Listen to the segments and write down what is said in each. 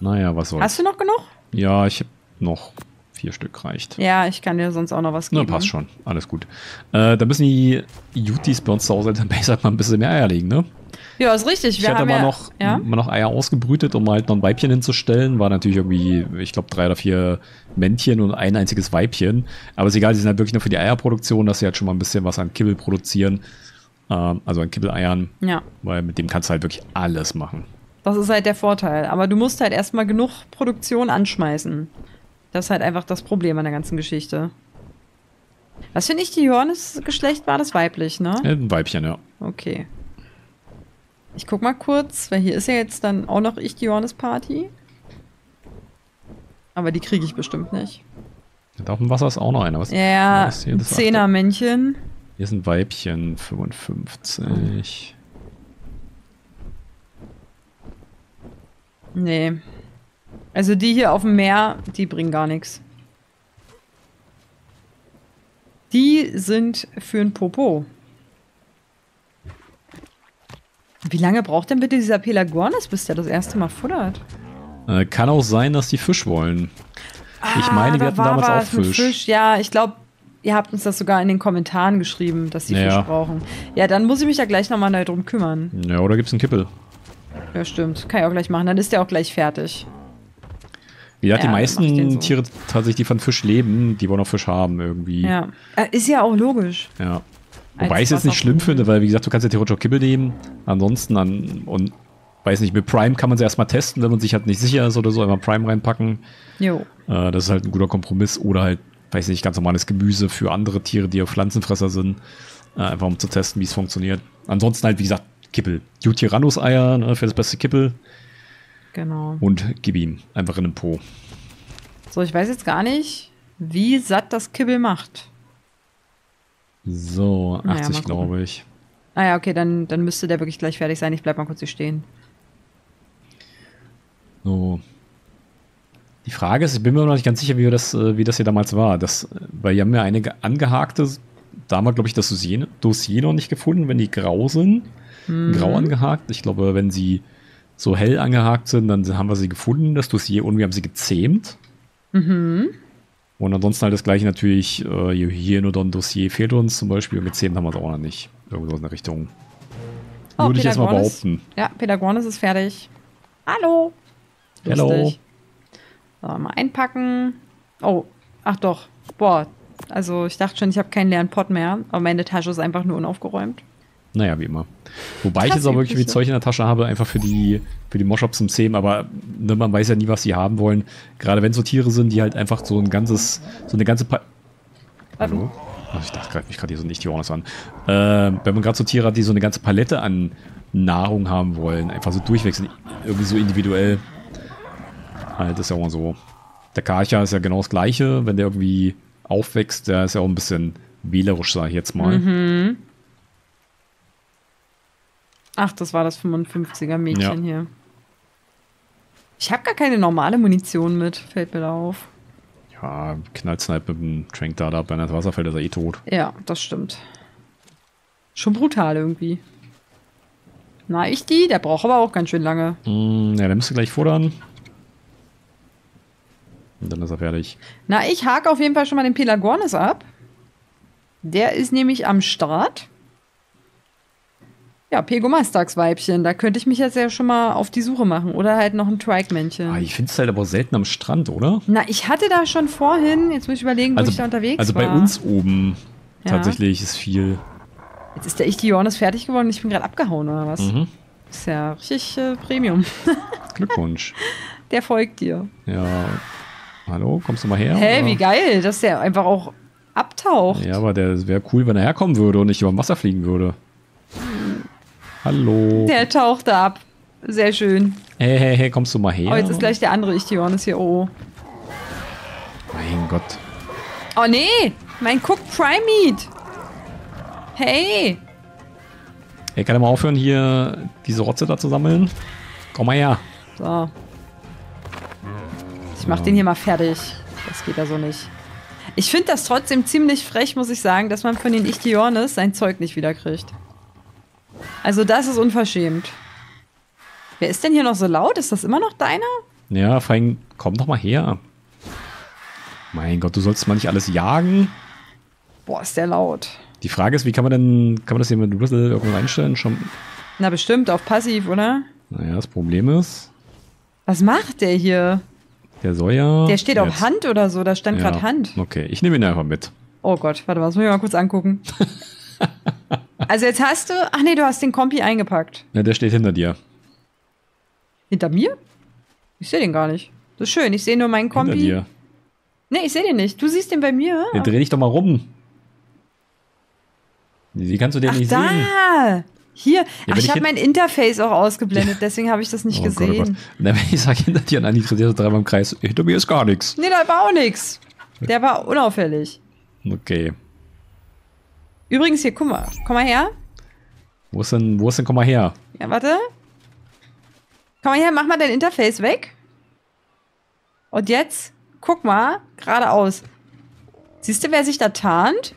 Naja, was soll's. Hast du noch genug? Ja, ich habe noch vier Stück reicht. Ja, ich kann dir sonst auch noch was Na, geben. passt schon. Alles gut. Äh, da müssen die Jutis bei uns zu Hause dann besser mal ein bisschen mehr Eier legen, ne? Ja, ist richtig. Ich Wir hatte haben mal ja, noch, ja? mal noch Eier ausgebrütet, um halt noch ein Weibchen hinzustellen. War natürlich irgendwie, ich glaube, drei oder vier Männchen und ein einziges Weibchen. Aber ist egal, die sind halt wirklich nur für die Eierproduktion, dass sie halt schon mal ein bisschen was an Kibbel produzieren. Ähm, also an Kibbeleiern, ja. weil mit dem kannst du halt wirklich alles machen. Das ist halt der Vorteil. Aber du musst halt erstmal genug Produktion anschmeißen. Das ist halt einfach das Problem an der ganzen Geschichte. Was für ein Ichthyornis-Geschlecht war das weiblich, ne? Äh, Ein Weibchen, ja. Okay. Ich guck mal kurz, weil hier ist ja jetzt dann auch noch Ichthyornis-Party. Aber die kriege ich bestimmt nicht. Da auf dem Wasser ist auch noch einer. Was Ja, hier? ein Zehner-Männchen. Hier ist ein Weibchen, 55. Nee. Also die hier auf dem Meer, die bringen gar nichts. Die sind für ein Popo. Wie lange braucht denn bitte dieser Pelagornis, bis der das erste Mal futtert? Äh, kann auch sein, dass die Fisch wollen. ich meine, wir da hatten damals auch mit Fisch. Ja, ich glaube, ihr habt uns das sogar in den Kommentaren geschrieben, dass sie Ja. Fisch brauchen. Ja, dann muss ich mich ja gleich nochmal darum kümmern. Ja, oder gibt's einen Kippel? Ja, stimmt. Kann ich auch gleich machen. Dann ist der auch gleich fertig. Wie gesagt, Ja, die meisten so. Tiere tatsächlich, die von Fisch leben, die wollen auch Fisch haben irgendwie. Ja. Äh, Ist ja auch logisch. Ja. Als Wobei ich es jetzt nicht schlimm finde, weil wie gesagt, du kannst ja theoretisch auch Kibbel nehmen. Ansonsten an, und weiß nicht, mit Prime kann man sie erstmal testen, wenn man sich halt nicht sicher ist oder so, einmal Prime reinpacken. Jo. Äh, das ist halt ein guter Kompromiss. Oder halt, weiß nicht, ganz normales Gemüse für andere Tiere, die auch Pflanzenfresser sind. Äh, einfach um zu testen, wie es funktioniert. Ansonsten halt, wie gesagt, Kippel. Jutyrannus-Eier ne, für das beste Kippel Genau. und gib ihm einfach in den Po. So, ich weiß jetzt gar nicht, wie satt das Kibbel macht. So, Naja, 80 mal gucken. glaube ich. Ah ja, okay, dann, dann müsste der wirklich gleich fertig sein. Ich bleib mal kurz hier stehen. So. Die Frage ist, ich bin mir noch nicht ganz sicher, wie das, äh, wie das hier damals war. Das, äh, weil wir haben ja einige angehakte, da haben wir, glaube ich, das Dossier, Dossier noch nicht gefunden, wenn die grau sind. Grau angehakt. Ich glaube, wenn sie so hell angehakt sind, dann haben wir sie gefunden, das Dossier, und wir haben sie gezähmt. Und ansonsten halt das gleiche natürlich, äh, hier- nur ein Dossier fehlt uns zum Beispiel, und gezähmt haben wir es auch noch nicht. Irgendwo in der Richtung. Würde ich jetzt mal Pedagornis- behaupten. Ja, Pedagornis ist fertig. Hallo. Lustig. So, mal einpacken. Oh, ach doch. Boah. Also ich dachte schon, ich habe keinen leeren Pot mehr, aber meine Tasche ist einfach nur unaufgeräumt. Naja, wie immer. Wobei ich Das jetzt auch wirklich Übliche. Zeug in der Tasche habe, einfach für die, für die Moschops zum Zähmen, aber ne, man weiß ja nie, was sie haben wollen. Gerade wenn so Tiere sind, die halt einfach so ein ganzes, so eine ganze pa Hallo? Ach, ich dachte, greift mich gerade hier so nicht die Ohren an. Äh, wenn man gerade so Tiere hat, die so eine ganze Palette an Nahrung haben wollen, einfach so durchwechseln, irgendwie so individuell. Halt, ist ja auch mal so. Der Karcher ist ja genau das Gleiche, wenn der irgendwie aufwächst, der ist ja auch ein bisschen wählerisch, sage ich jetzt mal. Mhm. Ach, das war das 55er Mädchen Ja. hier. Ich habe gar keine normale Munition mit, fällt mir da auf. Ja, Knallsnipe mit dem Trank da ab, wenn ins Wasser fällt, ist er eh tot. Ja, das stimmt. Schon brutal irgendwie. Na, ich die? Der braucht aber auch ganz schön lange. Mm, ja, der müsste gleich futtern. Und dann ist er fertig. Na, ich hake auf jeden Fall schon mal den Pelagornis ab. Der ist nämlich am Start. Ja, Pegomastax-Weibchen. Da könnte ich mich jetzt ja schon mal auf die Suche machen. Oder halt noch ein Trike-Männchen. Ah, ich finde es halt aber selten am Strand, oder? Na, ich hatte da schon vorhin, jetzt muss ich überlegen, wo Also, ich da unterwegs also war. bei uns oben Ja. tatsächlich ist viel. Jetzt ist der Ichthyornis fertig geworden und ich bin gerade abgehauen, oder was? Mhm. Ist ja richtig äh, Premium. Glückwunsch. Der folgt dir. Ja. Hallo, kommst du mal her? Hä, oder? wie geil, dass der einfach auch abtaucht. Ja, aber der wäre cool, wenn er herkommen würde und nicht über dem Wasser fliegen würde. Hallo. Der tauchte ab. Sehr schön. Hey, hey, hey, kommst du mal her? Oh, jetzt ist gleich der andere Ichthyornis hier. Oh. Mein Gott. Oh nee, mein Cook Primate. Hey. Hey, kann er mal aufhören, hier diese Rotze da zu sammeln? Komm mal her. So. Ich mach den hier mal fertig. Das geht ja so nicht. Ich finde das trotzdem ziemlich frech, muss ich sagen, dass man von den Ichthyornis sein Zeug nicht wiederkriegt. Also das ist unverschämt. Wer ist denn hier noch so laut? Ist das immer noch deiner? Ja, vor allem, komm doch mal her. Mein Gott, du sollst mal nicht alles jagen. Boah, ist der laut. Die Frage ist, wie kann man denn, kann man das hier mit Whistle irgendwo einstellen? Schon, Na, bestimmt, auf passiv, oder? naja, das Problem ist, Was macht der hier? der soll ja. Der steht auf jetzt- Hand oder so, da stand Ja, gerade Hand. Okay, ich nehme ihn einfach mit. Oh Gott, warte, was muss ich mal kurz angucken? also jetzt hast du, ach nee, du hast den Kompi eingepackt. Ja, der steht hinter dir. Hinter mir? Ich sehe den gar nicht. Das ist schön, ich sehe nur meinen Hinter Kompi. dir. Nee, ich sehe den nicht. Du siehst den bei mir. Ja, dreh dich doch mal rum. Wie kannst du den Ach, nicht sehen? da! Hier. wenn Ach, ich ich habe mein Interface auch ausgeblendet, deswegen habe ich das nicht Oh Gott, oh Gott. gesehen. Na, wenn ich sage hinter dir, dann die dreht dreimal im Kreis. Hinter mir ist gar nichts. Nee, da war auch nix. Der war unauffällig. Okay. Übrigens, hier, guck mal. Komm mal her. Wo ist denn, wo ist denn, komm mal her? Ja, warte. Komm mal her, mach mal dein Interface weg. Und jetzt, guck mal, geradeaus. Siehst du, wer sich da tarnt?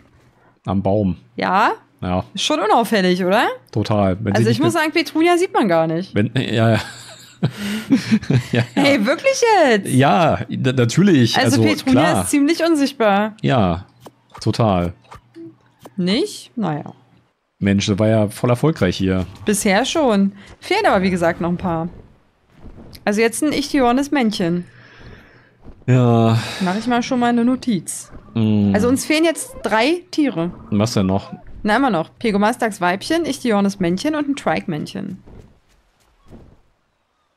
Am Baum. Ja, Ja, ist schon unauffällig, oder? total. Wenn Also ich muss sagen, Petrunia sieht man gar nicht. Wenn, ja, ja. ja, ja. Hey, wirklich jetzt? ja, na- natürlich. Also, Also, Petrunia klar. ist ziemlich unsichtbar. Ja, total. Nicht? Naja. Mensch, das war ja voll erfolgreich hier. Bisher schon. Fehlen aber, wie gesagt, noch ein paar. Also jetzt ein Ichthyornis Männchen. Ja. Mache ich mal schon mal eine Notiz. mh, Also uns fehlen jetzt drei Tiere. was denn noch? Na, immer noch. Pegomastax Weibchen, Ichthyornis Männchen und ein Trike Männchen.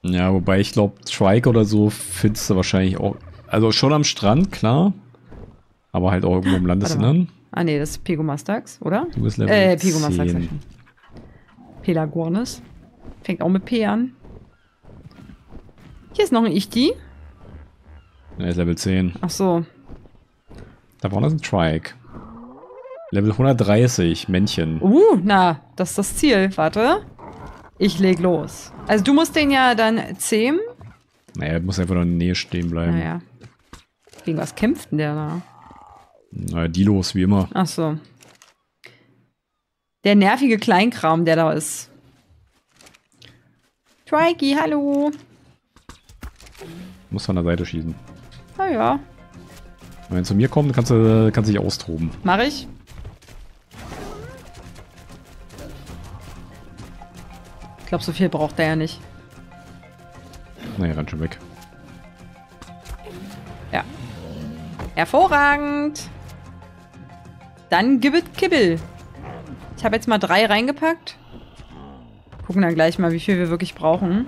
Ja, wobei ich glaube, Trike oder so findest du wahrscheinlich auch. Also schon am Strand, klar. Aber halt auch irgendwo im Landesinnern. Ah, nee, das ist Pegomastax, oder? Du bist Level Äh, Pegomastax. sag 10. ich schon. Pelagornis. Fängt auch mit P an. Hier ist noch ein Ichti. Er ist Level 10. Ach so. Da vorne ist ein Trike. Level 130, Männchen. Uh, na, das ist das Ziel. Warte. Ich leg los. Also du musst den ja dann zähmen. Naja, er muss einfach nur in der Nähe stehen bleiben. Naja. Gegen was kämpft denn der da? Naja, die los, wie immer. Ach so. Der nervige Kleinkram, der da ist. Trikey, hallo. Muss von der Seite schießen. Na ja, Wenn er zu mir kommt, kannst du kannst dich austoben. mach ich. Ich glaube, so viel braucht er ja nicht. Naja, renn schon weg. Ja. Hervorragend. Dann gib it Kibbel. Ich habe jetzt mal drei reingepackt. Gucken dann gleich mal, wie viel wir wirklich brauchen.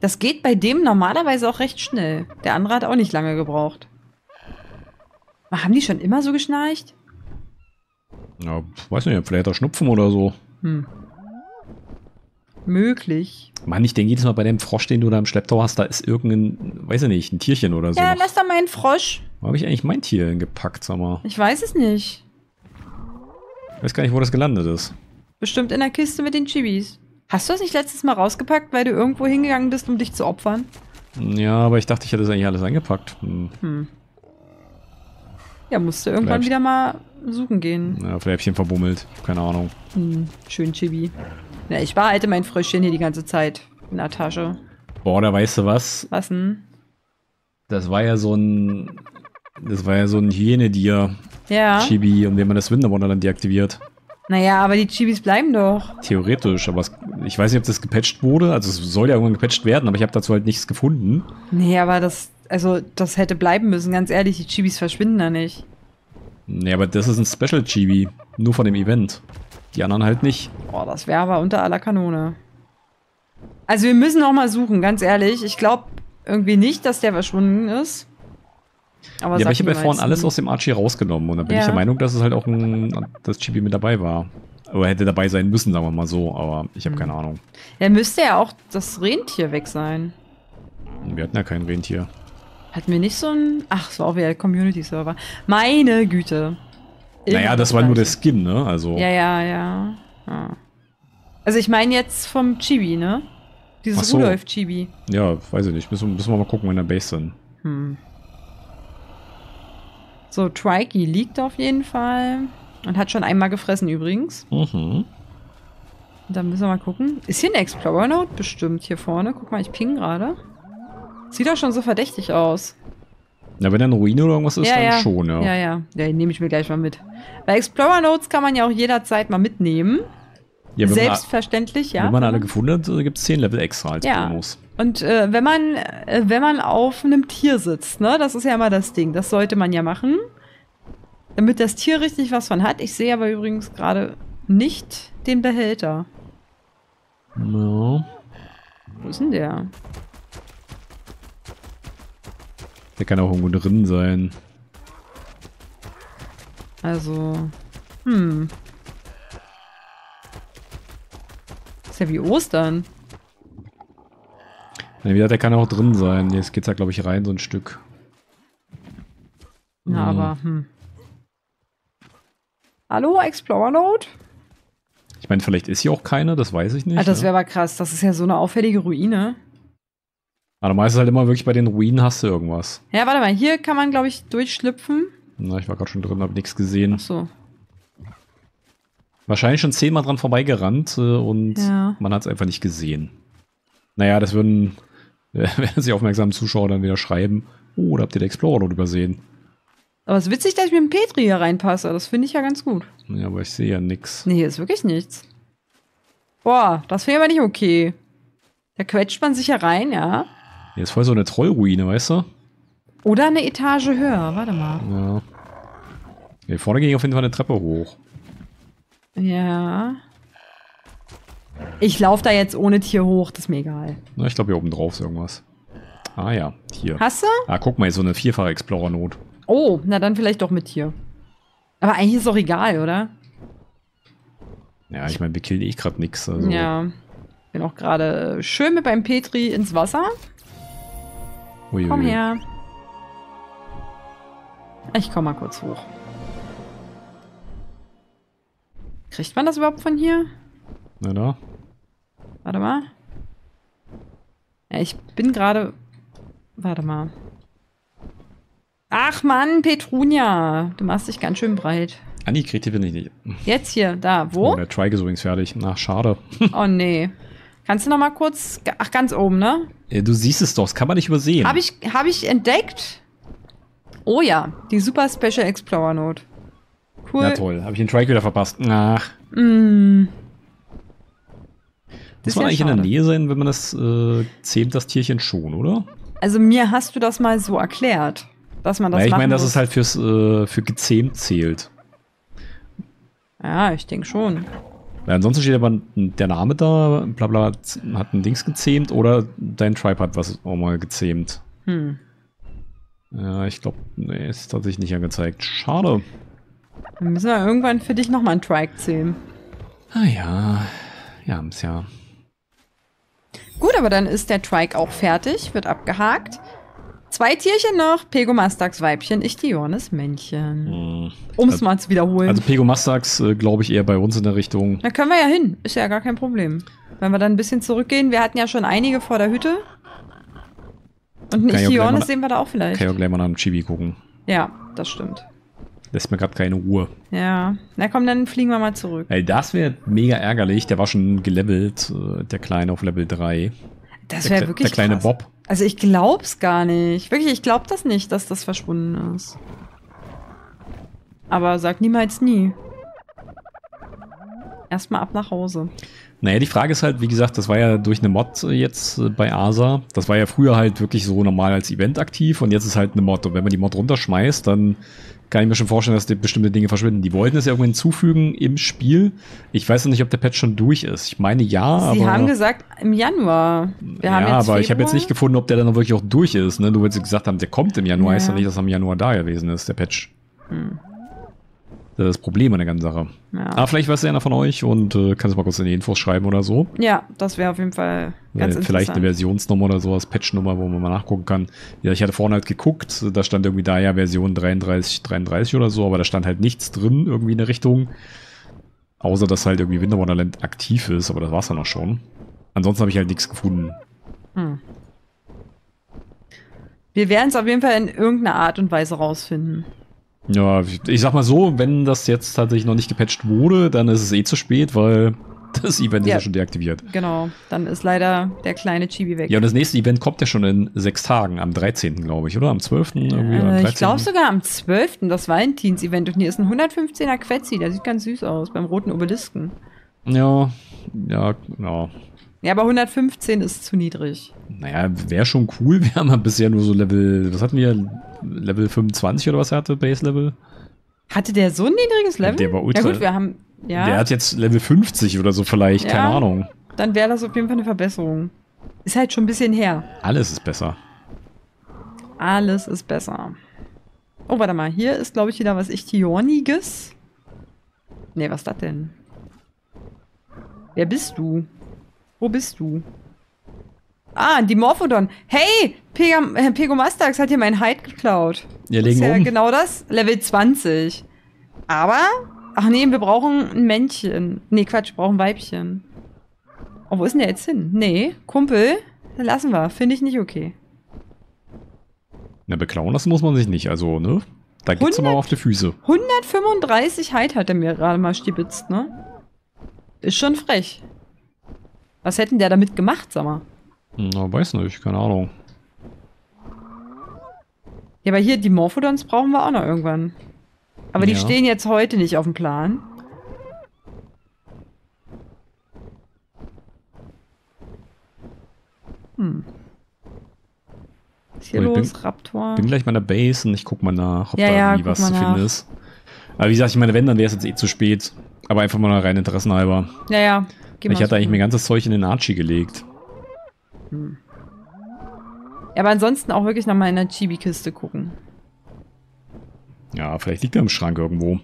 Das geht bei dem normalerweise auch recht schnell. Der andere hat auch nicht lange gebraucht. Haben die schon immer so geschnarcht? Ja, weiß nicht, vielleicht hat er Schnupfen oder so. Hm. Möglich. Mann, ich denke jedes Mal bei dem Frosch, den du da im Schlepptau hast, da ist irgendein, weiß ich nicht, ein Tierchen oder so. Ja, lass doch mal einen Frosch. Wo habe ich eigentlich mein Tier gepackt, sag mal? Ich weiß es nicht. Ich weiß gar nicht, wo das gelandet ist. Bestimmt in der Kiste mit den Chibis. Hast du das nicht letztes Mal rausgepackt, weil du irgendwo hingegangen bist, um dich zu opfern? Ja, aber ich dachte, ich hätte das eigentlich alles eingepackt. Hm. Hm. Ja, musst du irgendwann Vielleicht. wieder mal suchen gehen. Ja, Fläppchen verbummelt. Keine Ahnung. Hm, schön Chibi. Ja, ich behalte mein Fröschchen hier die ganze Zeit in der Tasche. Boah, da weißt du was? Was denn? Das war ja so ein. Das war ja so ein Hyäne-Dir, Ja. Chibi, um den man das Winterwonderland deaktiviert. Naja, aber die Chibis bleiben doch. Theoretisch, aber es, ich weiß nicht, ob das gepatcht wurde. Also es soll ja irgendwann gepatcht werden, aber ich habe dazu halt nichts gefunden. Nee, aber das, also, das hätte bleiben müssen, ganz ehrlich, die Chibis verschwinden da nicht. Nee, aber das ist ein Special Chibi. Nur von dem Event. Die anderen halt nicht. Boah, das wäre aber unter aller Kanone. Also wir müssen noch mal suchen, ganz ehrlich. Ich glaube irgendwie nicht, dass der verschwunden ist. Aber ja, aber ich habe ja vorhin alles aus dem Archie rausgenommen und dann bin Ja. ich der Meinung, dass es halt auch ein, das Chibi mit dabei war. Oder hätte dabei sein müssen, sagen wir mal so, aber ich Hm. habe keine Ahnung. Ja, müsste ja auch das Rentier weg sein. Wir hatten ja kein Rentier. Hatten wir nicht so ein... Ach, es war auch wieder der Community-Server. Meine Güte. naja, Immer das war nur der. Skin, ne? Also. Ja, ja, ja. ja. Also ich meine jetzt vom Chibi, ne? Dieses so. Rudolf-Chibi. Ja, weiß ich nicht. Müssen, müssen wir mal gucken, wenn der Base sind. Hm. So, Trikey liegt auf jeden Fall. Und hat schon einmal gefressen übrigens. Mhm. Dann müssen wir mal gucken. Ist hier ein Explorer-Note? Bestimmt hier vorne. Guck mal, ich ping gerade. Sieht doch schon so verdächtig aus. Na, wenn da eine Ruine oder irgendwas ist, ja, dann ja. schon, ja. Ja, ja. Ja, nehme ich mir gleich mal mit. Bei Explorer Notes kann man ja auch jederzeit mal mitnehmen. Ja, wenn, man, Selbstverständlich, ja. wenn man alle gefunden hat, gibt es 10 Level extra als Ja. Bonus. Und äh, wenn man äh, wenn man auf einem Tier sitzt, ne, das ist ja immer das Ding. Das sollte man ja machen, damit das Tier richtig was von hat. Ich sehe aber übrigens gerade nicht den Behälter. Ja. Wo ist denn der? Der kann auch irgendwo drin sein. Also, hm. Ist ja wie Ostern. Ja, wie gesagt, der kann auch drin sein. Jetzt geht's da, glaube ich, rein, so ein Stück. Na, Ja. aber, hm. Hallo, Explorer Note? Ich meine, vielleicht ist hier auch keine, das weiß ich nicht. Ah, das wäre aber krass. Das ist ja so eine auffällige Ruine. Aber meistens halt immer wirklich bei den Ruinen hast du irgendwas. Ja, warte mal. Hier kann man, glaube ich, durchschlüpfen. Na, ich war gerade schon drin, habe nichts gesehen. Ach so. Wahrscheinlich schon zehnmal dran vorbeigerannt äh, und Ja. man hat es einfach nicht gesehen. Naja, das würden, werden sich aufmerksamen Zuschauer dann wieder schreiben. Oh, da habt ihr den Explorer dort übersehen. Aber es ist witzig, dass ich mit dem Petri hier reinpasse. Das finde ich ja ganz gut. Ja, aber ich sehe ja nix. Nee, hier ist wirklich nichts. Boah, das finde ich aber nicht okay. Da quetscht man sich ja rein, ja. Hier ist voll so eine Trollruine, weißt du? Oder eine Etage höher. Warte mal. Ja. Hier vorne ging auf jeden Fall eine Treppe hoch. Ja. Ich laufe da jetzt ohne Tier hoch. Das ist mir egal. Na, ich glaube, hier oben drauf ist irgendwas. Ah ja, hier. Hast du? Ah, guck mal, hier ist so eine vierfache Explorer-Not. Oh, na dann vielleicht doch mit Tier. Aber eigentlich ist es doch egal, oder? Ja, ich meine, wir killen eh gerade nix. Also. Ja. Bin auch gerade schön mit beim Petri ins Wasser. Uiuiui. Komm her. Ich komm mal kurz hoch. Kriegt man das überhaupt von hier? Na da. Warte mal. Ja, ich bin gerade. Warte mal. Ach Mann, Petrunia. Du machst dich ganz schön breit. Anni kriegt die bin ich nicht. Jetzt hier, da. Oh, Wo? der Trike ist übrigens fertig. Ach, schade. Oh nee. Kannst du noch mal kurz. Ach, ganz oben, ne? Äh, Du siehst es doch, das kann man nicht übersehen. Habe ich, hab ich entdeckt? Oh ja, die Super Special Explorer Note. Cool. Na toll, habe ich den Trike wieder verpasst. Ach, Mm. muss ist man ja eigentlich in der schade. Nähe sein, wenn man das äh, zähmt, das Tierchen schon, oder? Also mir hast du das mal so erklärt, dass man das Weil ich meine, dass muss. es halt fürs äh, für gezähmt zählt. Ja, ich denke schon. Weil ansonsten steht aber der Name da, bla bla, hat ein Dings gezähmt oder dein Tribe hat was auch mal gezähmt. Hm. Ja, ich glaube, nee, ist tatsächlich nicht angezeigt. Schade. Dann müssen wir irgendwann für dich nochmal einen Trike zählen. Ah ja, ja, haben's ja. Gut, aber dann ist der Trike auch fertig, wird abgehakt. Zwei Tierchen noch, Pegomastax Weibchen, Ichthyornis Männchen. Hm. Um es Also- mal zu wiederholen. Also Pegomastax, äh, glaube ich, eher bei uns in der Richtung. da können wir ja hin, ist ja gar kein Problem. Wenn wir dann ein bisschen zurückgehen, wir hatten ja schon einige vor der Hütte. Und ein Ichthyornis sehen wir da auch vielleicht. Kann ich auch gleich mal nach dem Chibi gucken. Ja, das stimmt. Lässt mir gerade keine Ruhe. Ja, na komm, dann fliegen wir mal zurück. Ey, das wäre mega ärgerlich. Der war schon gelevelt, äh, der Kleine auf Level 3. Das wäre wirklich der kleine krass. Bob. Also ich glaub's gar nicht. Wirklich, ich glaub das nicht, dass das verschwunden ist. Aber sag niemals nie. Erstmal ab nach Hause. Naja, die Frage ist halt, wie gesagt, das war ja durch eine Mod äh, jetzt äh, bei ASA. Das war ja früher halt wirklich so normal als Event aktiv und jetzt ist halt eine Mod. Und wenn man die Mod runterschmeißt, dann kann ich mir schon vorstellen, dass die bestimmte Dinge verschwinden. Die wollten es ja irgendwann hinzufügen im Spiel. Ich weiß noch nicht, ob der Patch schon durch ist. Ich meine ja, Sie aber. haben gesagt, im Januar. Wir ja, aber ich habe jetzt Februar. nicht gefunden, ob der dann wirklich auch durch ist. Ne? Weil sie gesagt haben, der kommt im Januar, Ja. heißt ja nicht, dass er im Januar da gewesen ist, der Patch. Hm. Das Problem an der ganzen Sache. Ja. Aber vielleicht weiß ja einer von euch und äh, kann es mal kurz in die Infos schreiben oder so. ja, das wäre auf jeden Fall ganz Äh, Vielleicht eine. Versionsnummer oder sowas, Patchnummer, wo man mal nachgucken kann. Ja, ich hatte vorhin halt geguckt, da stand irgendwie da ja Version 33, 33 oder so, aber da stand halt nichts drin irgendwie in der Richtung. Außer, dass halt irgendwie Winter Wonderland aktiv ist, aber das war's dann auch schon. Ansonsten habe ich halt nichts gefunden. Hm. Wir werden es auf jeden Fall in irgendeiner Art und Weise rausfinden. Ja, ich sag mal so, wenn das jetzt tatsächlich noch nicht gepatcht wurde, dann ist es eh zu spät, weil Das Event Ja. ist ja schon deaktiviert. Genau, dann ist leider der kleine Chibi weg. Ja, und das nächste Event kommt ja schon in sechs Tagen, am 13. glaube ich, oder? Am 12. irgendwie oder am äh, 13. ich glaube sogar am 12. das Valentins-Event. Und hier ist ein 115er Quetzi, der sieht ganz süß aus, beim roten Obelisken. Ja, ja, ja. Ja, aber 115 ist zu niedrig. Naja, wäre schon cool. Wir haben ja bisher nur so Level, was hatten wir? Level 25 oder was er hatte, Base Level? Hatte der so ein niedriges Level? Der war ultra- Ja gut, wir haben... Ja, Der hat jetzt Level 50 oder so vielleicht, Ja. keine Ahnung. dann wäre das auf jeden Fall eine Verbesserung. Ist halt schon ein bisschen her. Alles ist besser. Alles ist besser. Oh, warte mal. Hier ist, glaube ich, wieder was Ichtioniges. Nee, was ist das denn? Wer bist du? Wo bist du? Ah, die Morphodon. Hey, Pegam äh, Pegomastax hat hier mein Hide geklaut. Ja, Das legen ist ja um. genau das. Level 20. Aber, ach nee, wir brauchen ein Männchen. Nee, Quatsch, wir brauchen ein Weibchen. Oh, wo ist denn der jetzt hin? Nee, Kumpel, dann lassen wir. Finde ich nicht okay. Na, beklauen lassen muss man sich nicht, also, ne? Da geht's 100? immer auf die Füße. 135 Heid hat er mir gerade mal stibitzt, ne? Ist schon frech. Was hätten der damit gemacht, sag mal? Na, weiß nicht, keine Ahnung. Ja, aber hier, die Morphodons brauchen wir auch noch irgendwann. Aber die Ja. stehen jetzt heute nicht auf dem Plan. Hm. Was ist hier So, ich bin- los, Raptor? Bin gleich mal in der Base und ich guck mal nach, ob Ja, da ja, irgendwie was zu nach. finden ist. Aber wie gesagt, ich meine, wenn, dann wäre es jetzt eh zu spät. Aber einfach mal rein interessenhalber. ja, ja. Geh Ich hatte eigentlich mein ganzes Zeug in den Archie gelegt. Ja, aber ansonsten auch wirklich nochmal in der Chibi-Kiste gucken. Ja, vielleicht liegt er im Schrank irgendwo.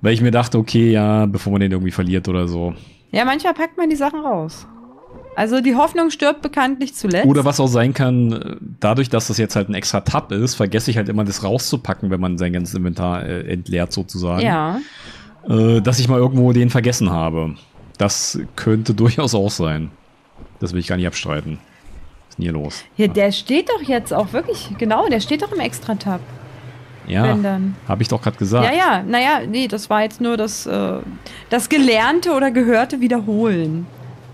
Weil ich mir dachte, okay, ja, bevor man den irgendwie verliert oder so. Ja, manchmal packt man die Sachen raus. Also die Hoffnung stirbt bekanntlich zuletzt. Oder was auch sein kann, äh, dadurch, dass das jetzt halt ein extra Tab ist, vergesse ich halt immer das rauszupacken, wenn man sein ganzes Inventar äh, entleert sozusagen. Ja. Äh, dass ich mal irgendwo den vergessen habe. Das könnte durchaus auch sein. Das will ich gar nicht abstreiten. Was ist denn hier los? Hier, der steht doch jetzt auch wirklich, genau, der steht doch im Extra-Tab. Ja, habe ich doch gerade gesagt. Ja, ja, naja, nee, das war jetzt nur das, äh, das Gelernte oder Gehörte wiederholen.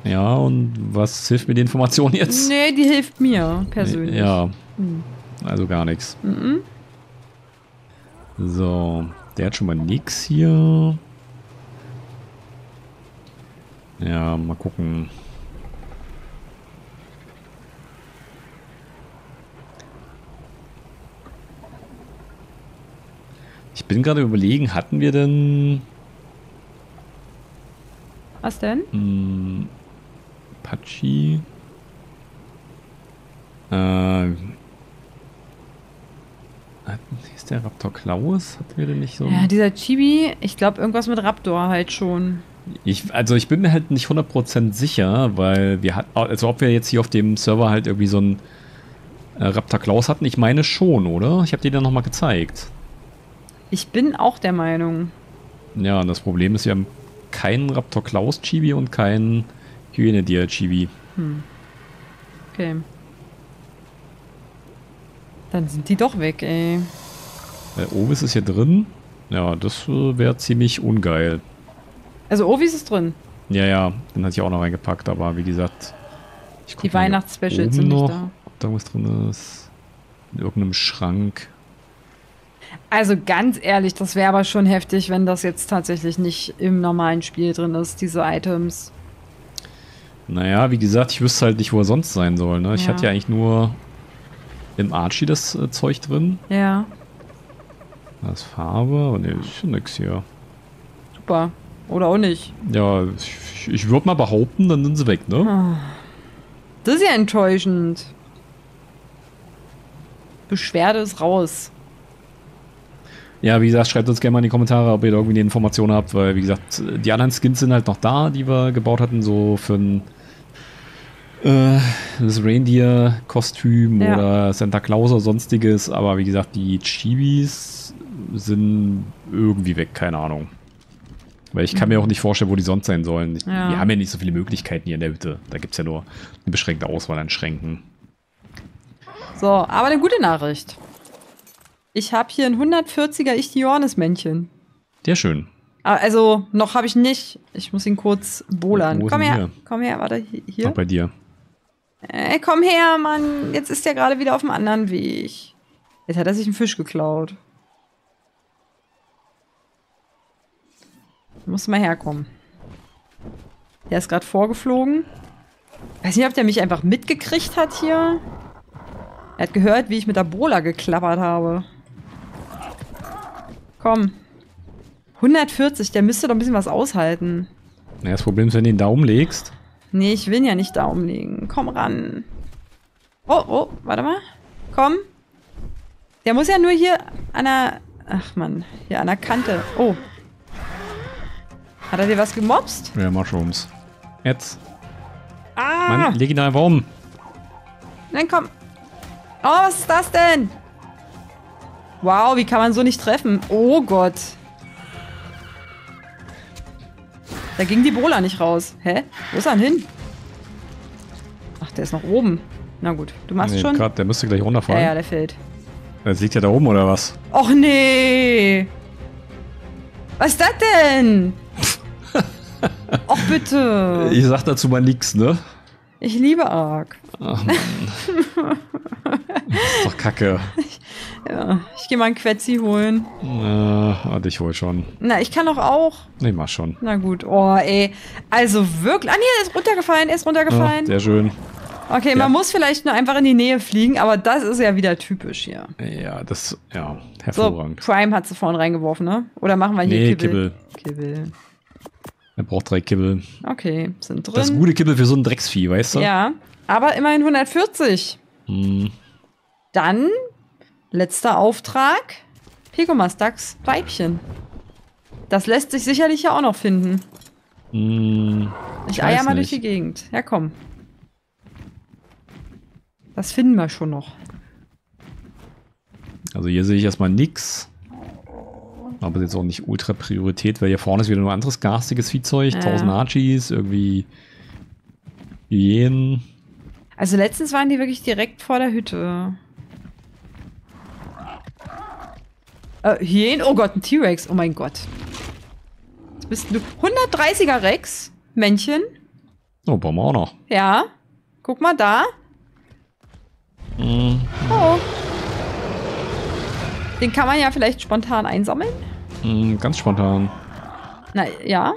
Ja, und was hilft mir die Information jetzt? Nee, die hilft mir persönlich. Ja, Hm. also gar nichts. Mhm. So, der hat schon mal nix hier. Ja, mal gucken. Ich bin gerade überlegen, hatten wir denn Was denn? hm, Pachi? Äh, ist der Raptor Klaus? Hatten wir denn nicht so? Ja, dieser Chibi, ich glaube irgendwas mit Raptor halt schon. Ich, also ich bin mir halt nicht 100% sicher, weil wir hatten, also ob wir jetzt hier auf dem Server halt irgendwie so einen äh, Raptor Klaus hatten, ich meine schon, oder? Ich habe dir dann nochmal gezeigt. Ich bin auch der Meinung. Ja, und das Problem ist, wir haben keinen Raptor Klaus Chibi und keinen Hyäne Chibi. Hm. Okay. Dann sind die doch weg, ey. Äh, Ovis ist hier drin. Ja, das äh, wäre ziemlich ungeil. Also Ovis ist drin. Ja, ja, den hatte ich auch noch reingepackt, aber wie gesagt, Die Weihnachtsspecials sind nicht noch, da. ob da was drin ist. In irgendeinem Schrank. Also ganz ehrlich, das wäre aber schon heftig, wenn das jetzt tatsächlich nicht im normalen Spiel drin ist, diese Items. Naja, wie gesagt, ich wüsste halt nicht, wo er sonst sein soll. Ne? Ich Ja. hatte ja eigentlich nur im Archie das äh, Zeug drin. Ja, Da ist Farbe, aber ne, ist ja nix hier. super. Oder auch nicht. Ja, ich, ich würde mal behaupten, dann sind sie weg, ne? Ah. Das ist ja enttäuschend. Beschwerde ist raus. Ja, wie gesagt, schreibt uns gerne mal in die Kommentare, ob ihr da irgendwie eine Information habt, weil, wie gesagt, die anderen Skins sind halt noch da, die wir gebaut hatten, so für ein äh, das Reindeer-Kostüm Ja. oder Santa Claus oder sonstiges, aber wie gesagt, die Chibis sind irgendwie weg, keine Ahnung. Weil ich kann mir auch nicht vorstellen, wo die sonst sein sollen. Ich- Ja. Wir haben ja nicht so viele Möglichkeiten hier in der Hütte. Da gibt es ja nur eine beschränkte Auswahl an Schränken. So, aber eine gute Nachricht. Ich habe hier ein 140er Ichthyornis-Männchen. Sehr schön. Ah, Also, noch habe ich nicht. Ich muss ihn kurz ist Komm her. hier? Komm her, warte. hi- Auch Hier. bei dir. Ey, komm her, Mann. Jetzt ist der gerade wieder auf dem anderen Weg. Jetzt hat er sich einen Fisch geklaut. Muss mal herkommen. Der ist gerade vorgeflogen. Weiß nicht, ob der mich einfach mitgekriegt hat hier. Er hat gehört, wie ich mit der Bola geklappert habe. Komm. 140, der müsste doch ein bisschen was aushalten. Ja, das Problem ist, wenn du ihn da umlegst. Nee, ich will ihn ja nicht da umlegen. Komm ran. Oh, oh, warte mal. Komm. Der muss ja nur hier an der... Ach man, hier an der Kante. Oh. Hat er dir was gemobst? Ja, Mushrooms. Jetzt. Ah! Mann, leg ihn da einfach um. Dann komm. Oh, was ist das denn? Wow, wie kann man so nicht treffen? Oh Gott. Da ging die Bola nicht raus. Hä? Wo ist er denn hin? Ach, der ist noch oben. Na gut, du machst Nee, schon. grad, der müsste gleich Ja, runterfallen. ja, der fällt. Jetzt liegt ja da oben, oder was? Och nee. Was ist das denn? Och bitte. Ich sag dazu mal nix, ne? Ich liebe Ark. Ach, Mann. ist doch kacke. Ja, ich gehe mal ein Quetzi holen. Äh, warte, ich hol schon. Na, ich kann doch auch. Nee, mach schon. Na gut. Oh, ey. Also wirklich. Ah, nee, er ist runtergefallen. Er ist Ja, runtergefallen. sehr schön. okay, Ja. man muss vielleicht nur einfach in die Nähe fliegen, aber das ist ja wieder typisch hier. Ja, das, ja, So, hervorragend. Prime hat sie vorhin reingeworfen, ne? Oder machen wir hier nee, Kibbel? Kibbel. Kibbel. Er braucht drei Kibbel. Okay, sind drin. Das ist gute Kibbel für so ein Drecksvieh, weißt du? Ja, aber immerhin 140. Hm, Dann, letzter Auftrag. Pegomastax Weibchen. Das lässt sich sicherlich ja auch noch finden. hm, Ich, Ich eier mal durch nicht. die Gegend. Ja, komm. Das finden wir schon noch. also hier sehe ich erstmal nix. Aber jetzt auch nicht ultra Priorität, weil hier vorne ist wieder nur anderes garstiges Viehzeug. Ja. 1000 Archies, irgendwie Hyänen. Also letztens waren die wirklich direkt vor der Hütte. Äh, Hyänen? Oh Gott, ein T-Rex. Oh mein Gott. Was bist du? 130er Rex? Männchen? Oh, brauchen wir auch noch. Ja. Guck mal da. Hm, Oh. Den kann man ja vielleicht spontan einsammeln. Hm, ganz spontan. Na, ja.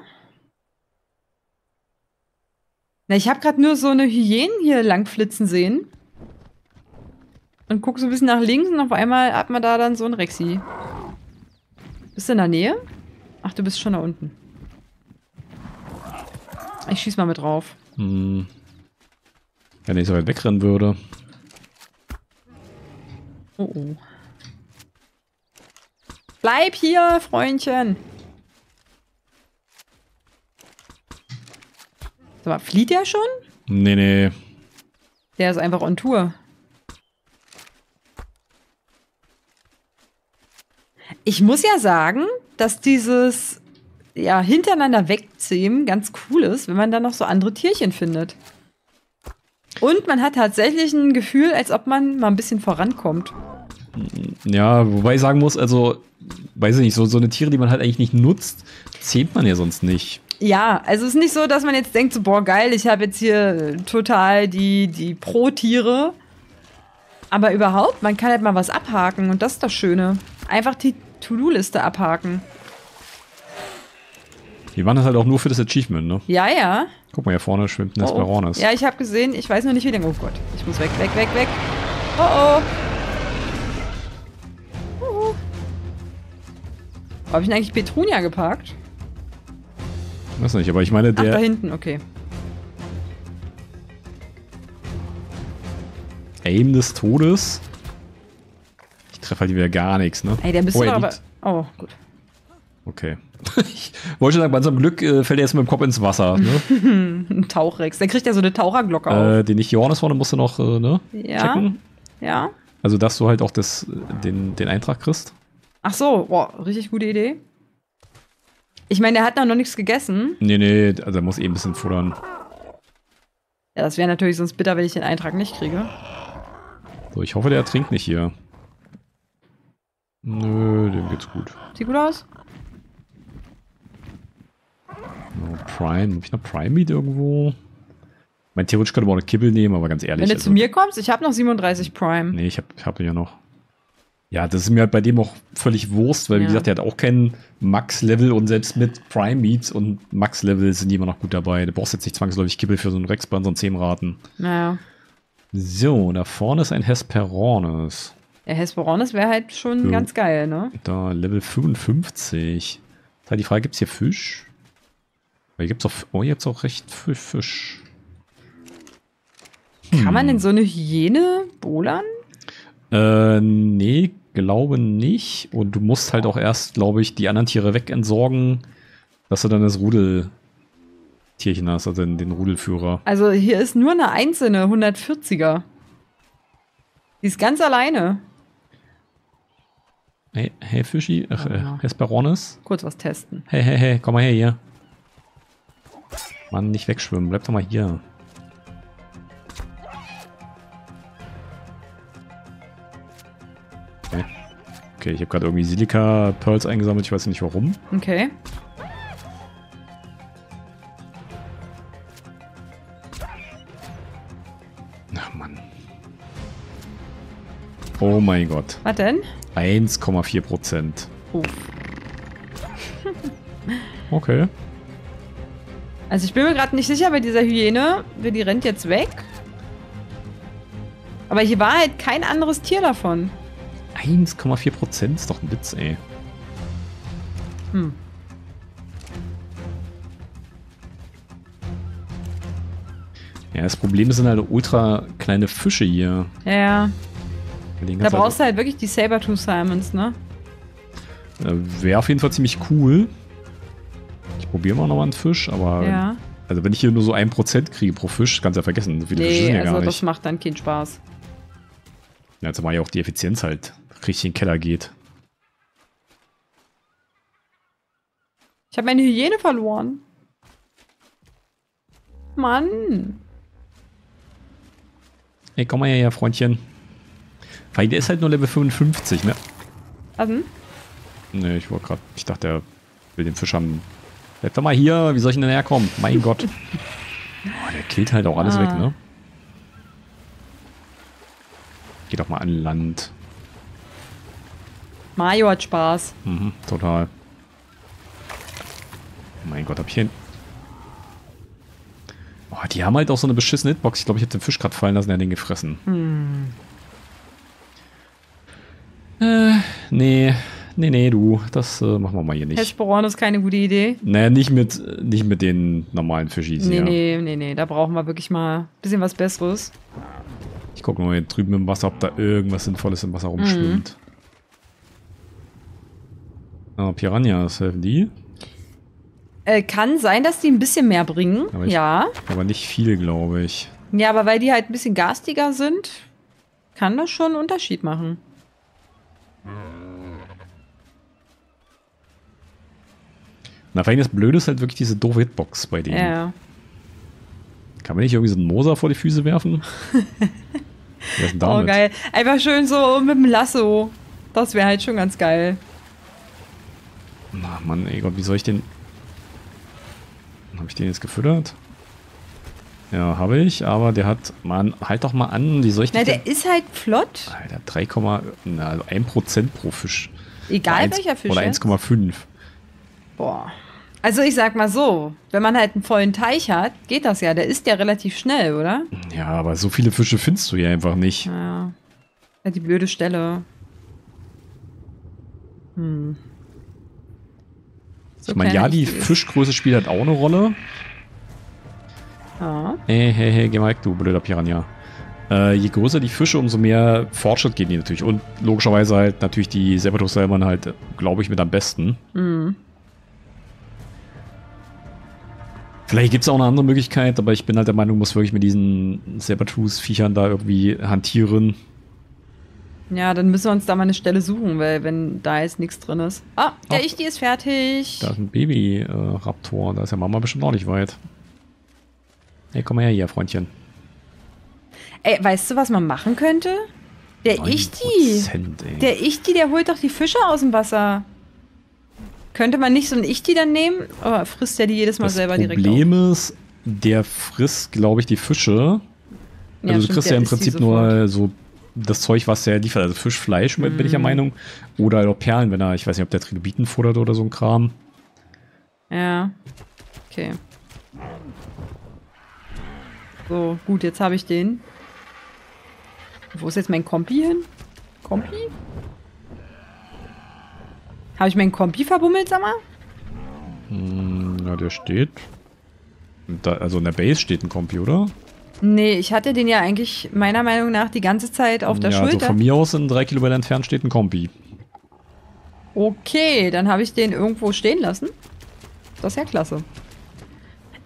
Na, ich habe gerade nur so eine Hyänen hier langflitzen sehen. Und guck so ein bisschen nach links und auf einmal hat man da dann so ein Rexi. Bist du in der Nähe? Ach, du bist schon da unten. Ich schieß mal mit drauf. Hm. Wenn ich so weit wegrennen würde. Oh oh. Bleib hier, Freundchen. Sag mal, flieht der schon? Nee, nee. Der ist einfach on Tour. Ich muss ja sagen, dass dieses ja, hintereinander wegzähmen ganz cool ist, wenn man dann noch so andere Tierchen findet. Und man hat tatsächlich ein Gefühl, als ob man mal ein bisschen vorankommt. Ja, wobei ich sagen muss, also, weiß ich nicht, so, so eine Tiere, die man halt eigentlich nicht nutzt, zähmt man ja sonst nicht. Ja, also es ist nicht so, dass man jetzt denkt, so, boah, geil, ich habe jetzt hier total die, die Pro-Tiere. Aber überhaupt, man kann halt mal was abhaken und das ist das Schöne. Einfach die To-Do-Liste abhaken. Die waren das halt auch nur für das Achievement, ne? Ja, ja. Guck mal, hier vorne schwimmt ein Oh, oh. Esperonis. Ja, ich habe gesehen, ich weiß noch nicht, wie lange. Oh Gott, ich muss weg, weg, weg, weg. Oh. Oh habe ich denn eigentlich Petrunia geparkt? Weiß nicht, aber ich meine, Ach, da der, hinten, okay. Aim des Todes. Ich treffe halt wieder gar nichts, ne? Ey, der bist oh, du er aber. liegt. Oh, gut. Okay. ich wollte sagen, bei unserem Glück äh, fällt er jetzt mit dem Kopf ins Wasser, ne? Ein Tauchrex. Der kriegt ja so eine Taucherglocke auf. äh, den ich Johannes vorne musst du noch, äh, ne? Ja. Checken. Ja. Also, dass du halt auch das, den, den Eintrag kriegst. Ach so, boah, richtig gute Idee. Ich meine, der hat noch nichts gegessen. Nee, nee, also er muss eh ein bisschen futtern. Ja, das wäre natürlich sonst bitter, wenn ich den Eintrag nicht kriege. So, ich hoffe, der ertrinkt nicht hier. Nö, dem geht's gut. Sieht gut aus. Prime. Hab ich noch Prime Meat irgendwo? Mein theoretisch könnte man auch eine Kibbel nehmen, aber ganz ehrlich. Wenn du also- zu mir kommst, ich habe noch 37 Prime. Nee, ich hab, ich hab den ja noch. Ja, das ist mir halt bei dem auch völlig Wurst, weil wie Ja. gesagt, der hat auch kein Max-Level und selbst mit Prime Meats und Max-Level sind die immer noch gut dabei. Du brauchst jetzt nicht zwangsläufig Kibbel für so einen Rexbahn, so einen Zehnraten. Naja. So, da vorne ist ein Hesperones. Der Hesperornis wäre halt schon Ja. ganz geil, ne? Da Level 55. Da halt die Frage, gibt's hier Fisch? Weil hier gibt's auch, oh, hier gibt's auch recht viel Fisch. Kann Hm. man denn so eine Hyäne bolern? Äh, nee, glaube nicht. Und du musst halt auch erst, glaube ich, die anderen Tiere wegentsorgen, dass du dann das Rudeltierchen hast, also den, den Rudelführer. Also hier ist nur eine einzelne 140er. Die ist ganz alleine. Hey, hey Fischi, ach, äh. Hesperonis. Kurz was testen. Hey, hey, hey, komm mal her hier. Mann, nicht wegschwimmen, bleib doch mal hier. Okay ich habe gerade irgendwie Silika-Pearls eingesammelt, ich weiß nicht warum. Okay. Ach Mann. Oh mein Gott. Was denn? 1,4 Prozent. Uff. Okay. Also ich bin mir gerade nicht sicher bei dieser Hyäne. Die rennt jetzt weg. Aber hier war halt kein anderes Tier davon. 1,4 Prozent ist doch ein Witz, ey. Hm. Ja, das Problem sind halt ultra kleine Fische hier. Ja, da brauchst du halt wirklich die Sabertooth Salmons, ne? Äh, Wäre auf jeden Fall ziemlich cool. Ich probiere mal nochmal einen Fisch, aber Ja. also wenn ich hier nur so 1% kriege pro Fisch, kannst du ja vergessen. So viele Fische sind Nee, ja also gar das nicht. macht dann keinen Spaß. Ja, jetzt war ja auch die Effizienz halt richtig in den Keller geht. Ich habe meine Hyäne verloren. Mann. Ey, komm mal her, Freundchen. Weil der ist halt nur Level 55, ne? Also, Ne, ich wollte gerade, ich dachte, er will den Fisch haben. Bleib doch mal hier, wie soll ich denn herkommen? Mein Gott. Boah, der killt halt auch alles Ah. weg, ne? Geh doch mal an Land. Mario hat Spaß. Mhm, total. Mein Gott, hab ich hin. Oh, die haben halt auch so eine beschissene Hitbox. Ich glaube, ich habe den Fisch gerade fallen lassen, der hat den gefressen. Hm. Äh, nee. Nee, nee, du. Das äh, machen wir mal hier nicht. Hesperon ist keine gute Idee. Naja, nicht mit, nicht mit den normalen Fischis Nee, hier. nee, nee, nee. Da brauchen wir wirklich mal ein bisschen was Besseres. Ich gucke mal hier drüben im Wasser, ob da irgendwas Sinnvolles im Wasser Mhm. Ah, Piranhas, helfen die? Äh, kann sein, dass die ein bisschen mehr bringen. Aber ich- ja. Aber nicht viel, glaube ich. Ja, aber weil die halt ein bisschen garstiger sind, kann das schon einen Unterschied machen. Na, vor allem das Blöde ist halt wirklich diese doofe Hitbox bei denen. Ja. Kann man nicht irgendwie so einen Moser vor die Füße werfen? Oh, geil. Einfach schön so mit dem Lasso. Das wäre halt schon ganz geil. Na Mann, ey Gott, wie soll ich den... Habe ich den jetzt gefüttert? Ja, habe ich, aber der hat... Mann, halt doch mal an, wie soll ich Na, den... der ist halt flott. Alter, 3, na, also 1% pro Fisch. Egal Oder welcher Fisch. Oder jetzt. 1,5. Boah. Also ich sag mal so, wenn man halt einen vollen Teich hat, geht das ja. Der ist ja relativ schnell, oder? Ja, aber so viele Fische findest du hier einfach nicht. Ja. ja die blöde Stelle. Hm. So ich meine, ja, die. Fischgröße spielt halt auch eine Rolle. Ja. Hey, hey, hey, geh mal weg, du blöder Piranha. Äh, je größer die Fische, umso mehr Fortschritt gehen die natürlich. Und logischerweise halt natürlich die selber halt, glaube ich, mit am besten. Hm. Vielleicht gibt es auch eine andere Möglichkeit, aber ich bin halt der Meinung, muss wirklich mit diesen Sabertooth-Viechern da irgendwie hantieren. Ja, dann müssen wir uns da mal eine Stelle suchen, weil wenn da jetzt nichts drin ist. Ah, der Ach. Ichti ist fertig. Da ist ein Baby-Raptor, da ist ja Mama bestimmt auch nicht weit. Hey, komm mal her hier, Freundchen. Ey, weißt du, was man machen könnte? Der Ichti. 9%, ey. Der Ichti, der holt doch die Fische aus dem Wasser. Könnte man nicht so ein Ich-Die dann nehmen? Oder frisst der die jedes Mal das selber direkt Problem ist, der frisst, glaube ich, die Fische. Ja, Also du stimmt, kriegst ja im Prinzip nur so das Zeug, was der liefert. Also Fisch, Fleisch, bin ich der Mhm. Meinung. Oder halt auch Perlen, wenn er, ich weiß nicht, ob der Trilobiten futtert oder so ein Kram. Ja. Okay. So, gut, jetzt habe ich den. Wo ist jetzt mein Kompi hin? Kompi? Habe ich meinen Kompi verbummelt, sag mal? Hm, ja, der steht. Da, also in der Base steht ein Kompi, oder? Nee, ich hatte den ja eigentlich meiner Meinung nach die ganze Zeit auf der ja, also Schulter. von mir aus in drei Kilometer entfernt steht ein Kompi. Okay, dann habe ich den irgendwo stehen lassen. Das ist ja klasse.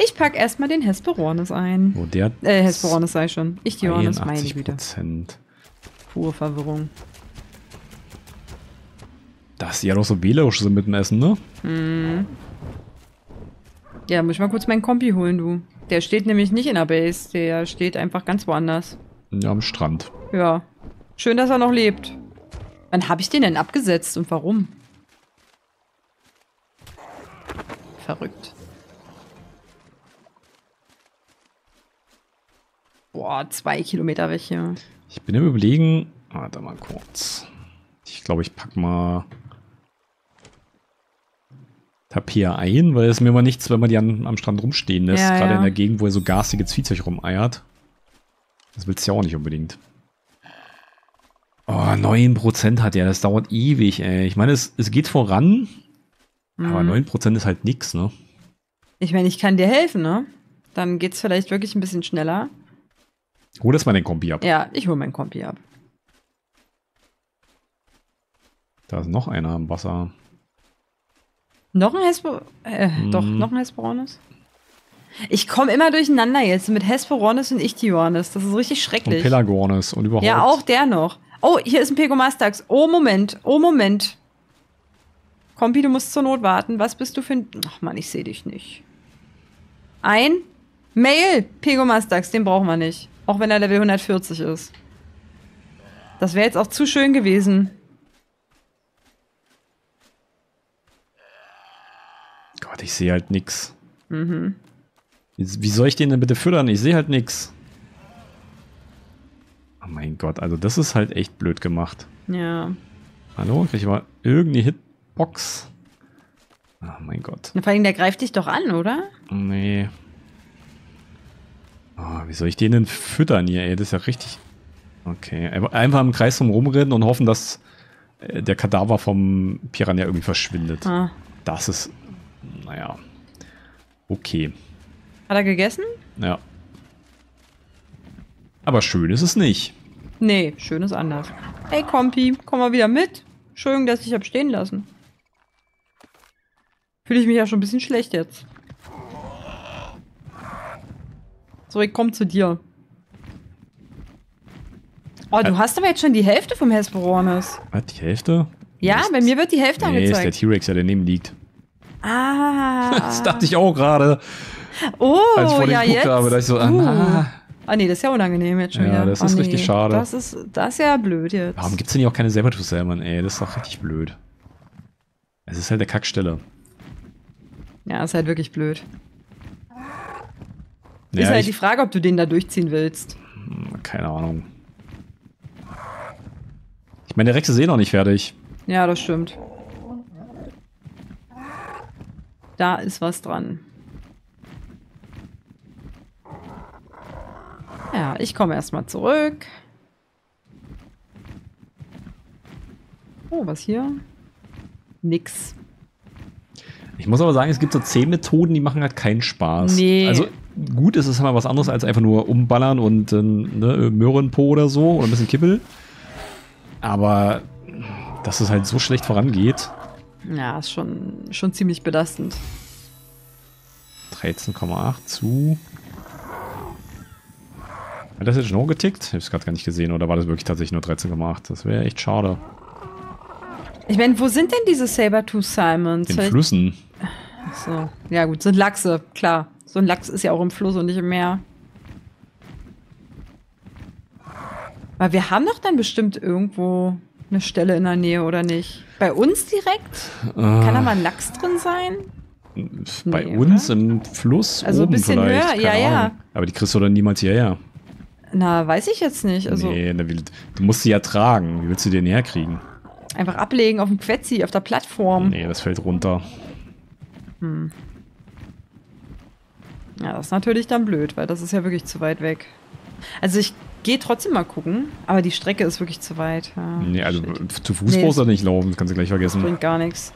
Ich pack erstmal den Hesperornis ein. Wo der Äh, Hesperornis sei schon. Ich die Ornis, meine 81 Güte. Pure Verwirrung. Dass die ja doch so wählerisch sind mit dem Essen, ne? Ja, muss ich mal kurz meinen Kompi holen, du. Der steht nämlich nicht in der Base. Der steht einfach ganz woanders. Ja, am Strand. Ja. Schön, dass er noch lebt. Wann habe ich den denn abgesetzt und warum? Verrückt. Boah, zwei Kilometer weg hier. Ich bin im Überlegen. Warte mal kurz. Ich glaube, ich pack mal Tapir ein, weil es mir immer nichts, wenn man die an, am Strand rumstehen lässt. Ja, Gerade ja. in der Gegend, wo er so garstiges Viehzeug rumeiert. Das willst du ja auch nicht unbedingt. Oh, 9% hat er. Das dauert ewig, ey. Ich meine, es, es geht voran. Aber Mhm. 9% ist halt nix, ne? Ich meine, ich kann dir helfen, ne? Dann geht's vielleicht wirklich ein bisschen schneller. Hol das mal den Kompi ab. Ja, ich hole meinen Kompi ab. Da ist noch einer im Wasser. Noch ein Hesper... Äh, Mhm. doch, noch ein Hesperornis? Ich komme immer durcheinander jetzt mit Hesperornis und Ichthyornis. Das ist richtig Und schrecklich. Pelagornis und überhaupt. Ja, auch der noch. Oh, hier ist ein Pegomastax. Oh, Moment. Oh, Moment. Kompi, du musst zur Not warten. Was bist du für ein... Ach Mann, ich sehe dich nicht. Ein Mail Pegomastax, den brauchen wir nicht. Auch wenn er Level 140 ist. Das wäre jetzt auch zu schön gewesen. Gott, ich sehe halt nix. Mhm. Wie soll ich den denn bitte füttern? Ich sehe halt nix. Oh mein Gott, also das ist halt echt blöd gemacht. Ja. Hallo, krieg ich mal irgendeine Hitbox? Oh mein Gott. Vor allem, der greift dich doch an, oder? Nee. Oh, wie soll ich den denn füttern hier, ey? Das ist ja richtig... Okay, einfach- einfach im Kreis drum rumrennen und hoffen, dass äh, der Kadaver vom Piranha irgendwie verschwindet. Ah. Das ist... Naja. Okay. Hat er gegessen? Ja. Aber schön ist es nicht. Nee, schön ist anders. Hey, Kompi, komm mal wieder mit. Entschuldigung, dass ich dich hab stehen lassen. Fühle ich mich ja schon ein bisschen schlecht jetzt. So, ich komm zu dir. Oh, du Ä- hast aber jetzt schon die Hälfte vom Hesperornis. Was, die Hälfte? Ja, bei mir wird die Hälfte Nee, ist der angezeigt. T-Rex, der daneben liegt. Ah. Das dachte ich auch gerade, Oh, als ich vor ja, jetzt. habe. Da ich so, uh. ah, Ah, nee, das ist ja unangenehm jetzt schon Ja, wieder. das oh, ist nee. richtig schade. Das ist, das ist ja blöd jetzt. warum gibt's denn hier auch keine Sabertooth Salmon, ey? Das ist doch richtig blöd. Es ist halt der Kackstelle. Ja, ist halt wirklich blöd. Ja, ist halt die Frage, ob du den da durchziehen willst. keine Ahnung. Ich meine, der Rex ist eh noch nicht fertig. Ja, das stimmt. Da ist was dran. Ja, ich komme erstmal zurück. Oh, was hier? Nix. Ich muss aber sagen, es gibt so zehn Methoden, die machen halt keinen Spaß. Nee. Also gut ist es mal was anderes als einfach nur umballern und äh, ne, Möhrenpo oder so oder ein bisschen Kippel. Aber dass es halt so schlecht vorangeht. Ja, ist schon, schon ziemlich belastend. 13,8 zu. Hat das jetzt schon hochgetickt? Ich habe es gerade gar nicht gesehen. Oder war das wirklich tatsächlich nur 13,8? Das wäre echt schade. Ich meine, wo sind denn diese Sabertooth Simons? In Flüssen. Ach so. Ja, gut, sind Lachse, klar. So ein Lachs ist ja auch im Fluss und nicht im Meer. Weil wir haben doch dann bestimmt irgendwo eine Stelle in der Nähe oder nicht? Bei uns direkt? Kann da mal ein Lachs drin sein? Bei Nee, uns oder? im Fluss Also ein oben bisschen vielleicht. höher, ja, ja. Ahnung. Aber die kriegst du dann niemals hierher. Na, weiß ich jetzt nicht. Also nee, du musst sie ja tragen. Wie willst du den herkriegen? einfach ablegen auf dem Quetzi, auf der Plattform. Nee, das fällt runter. Ja, das ist natürlich dann blöd, weil das ist ja wirklich zu weit weg. Also ich gehe trotzdem mal gucken, aber die Strecke ist wirklich zu weit. Ja, Nee, also shit. zu Fuß Nee, brauchst du nicht laufen, das kannst du gleich vergessen. bringt gar nichts.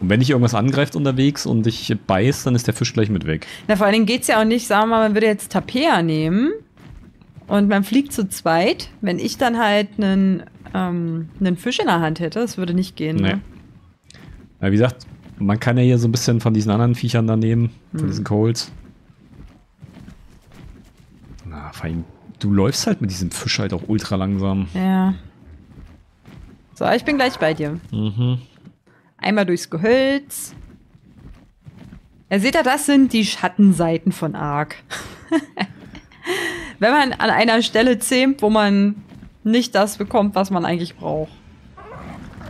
Und wenn dich irgendwas angreift unterwegs und dich beißt, dann ist der Fisch gleich mit weg. Na, vor allen Dingen geht's ja auch nicht, sagen wir mal, man würde jetzt Tapea nehmen und man fliegt zu zweit. Wenn ich dann halt einen, ähm, einen Fisch in der Hand hätte, das würde nicht gehen. Nee. Ne? Ja, wie gesagt, man kann ja hier so ein bisschen von diesen anderen Viechern da nehmen, von Hm. diesen Coles. Na, vor allem, du läufst halt mit diesem Fisch halt auch ultra langsam. Ja. So, ich bin gleich bei dir. Mhm. Einmal durchs Gehölz. Ja, seht ihr, das sind die Schattenseiten von Ark. Wenn man an einer Stelle zähmt, wo man nicht das bekommt, was man eigentlich braucht.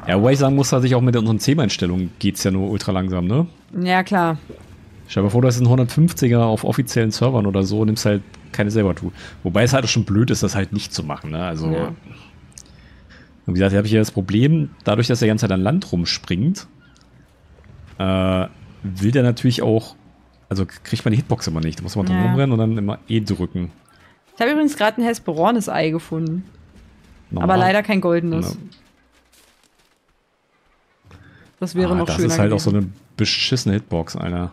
Ja, wobei ich sagen muss, dass ich auch mit unseren Zähmeinstellungen geht's ja nur ultra langsam, ne? Ja, klar. Stell dir vor, du hast einen 150er auf offiziellen Servern oder so, nimmst halt keine selber tu. Wobei es halt auch schon blöd ist, das halt nicht zu machen, ne? Also, Ja. wie gesagt, hier habe ich ja das Problem, dadurch, dass er die ganze Zeit an Land rumspringt, äh, will der natürlich auch, also kriegt man die Hitbox immer nicht. Da muss man drum Ja. rumrennen und dann immer E drücken. Ich habe übrigens gerade ein Hesperornis Ei gefunden. Aber Normal. leider kein goldenes. Ja. Das wäre ah, noch das schöner ist halt auch so gewesen. eine beschissene Hitbox, Alter.